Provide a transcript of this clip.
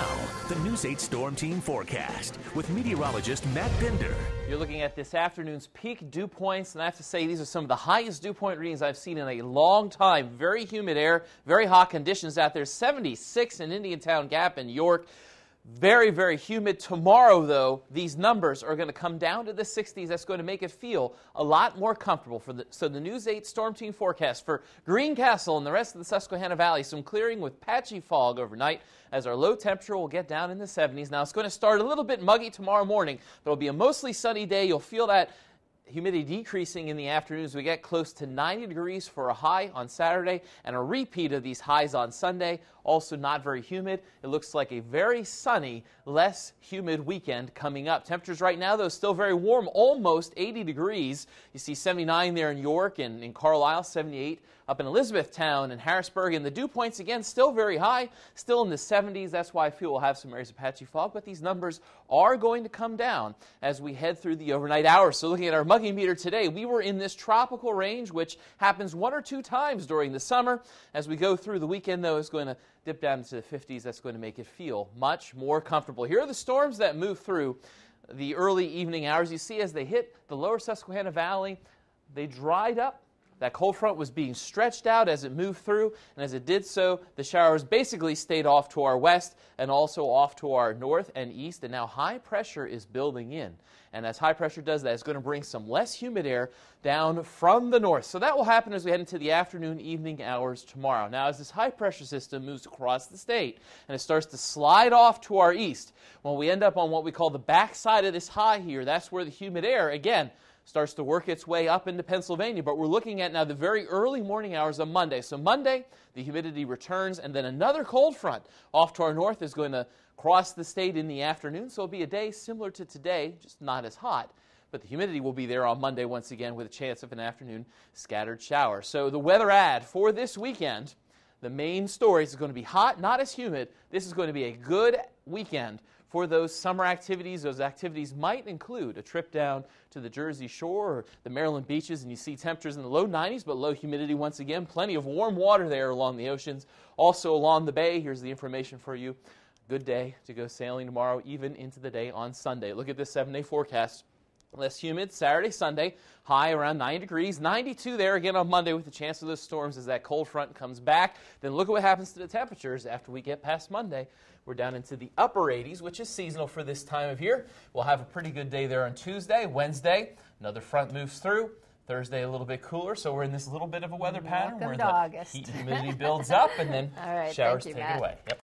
Now, the News 8 Storm Team forecast with meteorologist Matt Bender. You're looking at this afternoon's peak dew points, and I have to say these are some of the highest dew point readings I've seen in a long time. Very humid air, very hot conditions out there. 76 in Indiantown Gap in York. Very, very humid. Tomorrow, though, these numbers are going to come down to the 60s. That's going to make it feel a lot more comfortable. For the, so the News 8 Storm Team forecast for Greencastle and the rest of the Susquehanna Valley, some clearing with patchy fog overnight as our low temperature will get down in the 70s. Now, it's going to start a little bit muggy tomorrow morning, but it'll be a mostly sunny day. You'll feel that humidity decreasing in the afternoons. We get close to 90 degrees for a high on Saturday and a repeat of these highs on Sunday. Also, not very humid. It looks like a very sunny, less humid weekend coming up. Temperatures right now, though, still very warm, almost 80 degrees. You see 79 there in York and in Carlisle, 78 up in Elizabethtown and Harrisburg. And the dew points, again, still very high, still in the 70s. That's why I feel we'll have some areas of patchy fog. But these numbers are going to come down as we head through the overnight hours. So, looking at our muggy meter today, we were in this tropical range, which happens one or two times during the summer. As we go through the weekend, though, it's going to dip down into the 50s. That's going to make it feel much more comfortable. Here are the storms that move through the early evening hours. You see, as they hit the lower Susquehanna Valley, they dried up that cold front was being stretched out as it moved through, and as it did so, the showers basically stayed off to our west and also off to our north and east, and now high pressure is building in. And as high pressure does that, it's going to bring some less humid air down from the north. So that will happen as we head into the afternoon, evening hours tomorrow. Now, as this high pressure system moves across the state and it starts to slide off to our east, when we end up on what we call the backside of this high here, that's where the humid air, again, starts to work its way up into Pennsylvania. But we're looking at now the very early morning hours of Monday. So Monday, the humidity returns, and then another cold front off to our north is going to cross the state in the afternoon. So it'll be a day similar to today, just not as hot. But the humidity will be there on Monday once again with a chance of an afternoon scattered shower. So the weather ad for this weekend, the main story is going to be hot, not as humid. This is going to be a good weekend for those summer activities. Those activities might include a trip down to the Jersey Shore or the Maryland beaches, and you see temperatures in the low 90s, but low humidity once again. Plenty of warm water there along the oceans. Also along the bay, here's the information for you. Good day to go sailing tomorrow, even into the day on Sunday. Look at this seven day forecast. Less humid Saturday, Sunday, high around 90 degrees. 92 there again on Monday with the chance of those storms as that cold front comes back. Then look at what happens to the temperatures after we get past Monday. We're down into the upper 80s, which is seasonal for this time of year. We'll have a pretty good day there on Tuesday. Wednesday, another front moves through. Thursday, a little bit cooler, so we're in this little bit of a weather mm, pattern Welcome where the August. heat and humidity builds up and then right, showers you, take Matt. it away. Yep.